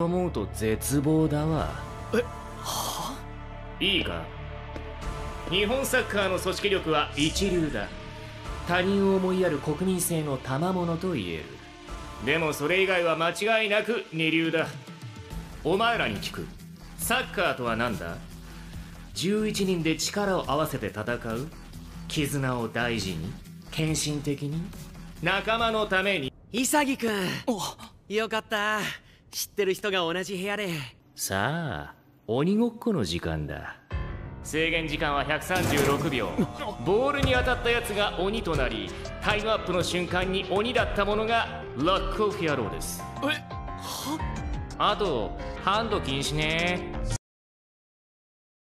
思うと絶望だわ。え？はいいか。日本サッカーの組織力は一流だ。他人を思いやる国民性の賜物と言える。でもそれ以外は間違いなく二流だ。お前らに聞く。サッカーとは何だ？11人で力を合わせて戦う？絆を大事に？献身的に？仲間のために？潔くん。よかった知ってる人が同じ部屋で。さあ鬼ごっこの時間だ。制限時間は136秒。ボールに当たったやつが鬼となりタイムアップの瞬間に鬼だったものがロックオフ野郎です。え？は？あとハンド禁止ね